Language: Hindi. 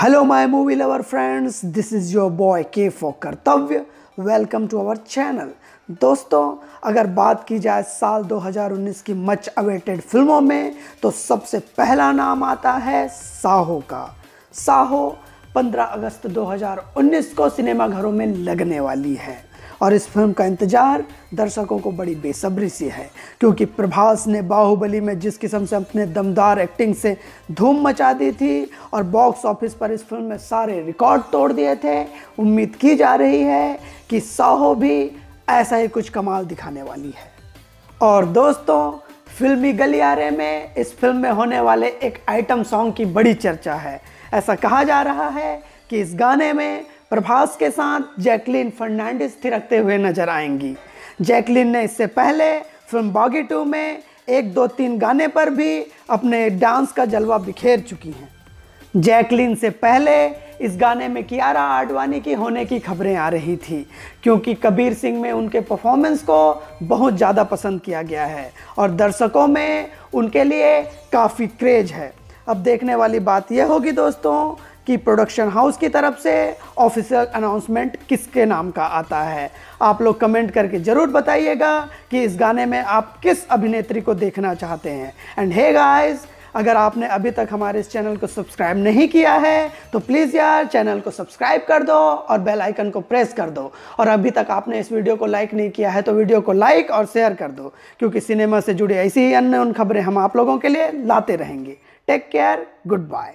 Hello my movie lover friends this is your boy K for Kartavya welcome to our channel दोस्तों, अगर बात की जाए साल 2019 की मच अवेटेड फ़िल्मों में तो सबसे पहला नाम आता है साहो का। साहो 15 अगस्त 2019 को सिनेमाघरों में लगने वाली है। और इस फ़िल्म का इंतज़ार दर्शकों को बड़ी बेसब्री से है, क्योंकि प्रभास ने बाहुबली में जिस किस्म से अपने दमदार एक्टिंग से धूम मचा दी थी और बॉक्स ऑफ़िस पर इस फ़िल्म में सारे रिकॉर्ड तोड़ दिए थे, उम्मीद की जा रही है कि साहो भी ऐसा ही कुछ कमाल दिखाने वाली है। और दोस्तों, फिल्मी गलियारे में इस फ़िल्म में होने वाले एक आइटम सॉन्ग की बड़ी चर्चा है। ऐसा कहा जा रहा है कि इस गाने में प्रभास के साथ जैकलिन फर्नांडिस थिरकते हुए नज़र आएँगी। जैकलिन ने इससे पहले फ़िल्म बागी टू में एक दो तीन गाने पर भी अपने डांस का जलवा बिखेर चुकी हैं। जैकलिन से पहले इस गाने में कियारा आडवाणी की होने की खबरें आ रही थी, क्योंकि कबीर सिंह में उनके परफॉर्मेंस को बहुत ज़्यादा पसंद किया गया है और दर्शकों में उनके लिए काफ़ी क्रेज है। अब देखने वाली बात यह होगी दोस्तों कि प्रोडक्शन हाउस की तरफ़ से ऑफिशियल अनाउंसमेंट किसके नाम का आता है? आप लोग कमेंट करके ज़रूर बताइएगा कि इस गाने में आप किस अभिनेत्री को देखना चाहते हैं। एंड हे गाइस अगर आपने अभी तक हमारे इस चैनल को सब्सक्राइब नहीं किया है तो प्लीज़ यार चैनल को सब्सक्राइब कर दो और बेल आइकन को प्रेस कर दो। और अभी तक आपने इस वीडियो को लाइक नहीं किया है तो वीडियो को लाइक और शेयर कर दो, क्योंकि सिनेमा से जुड़ी ऐसी ही अन्य उन खबरें हम आप लोगों के लिए लाते रहेंगे। Take care good bye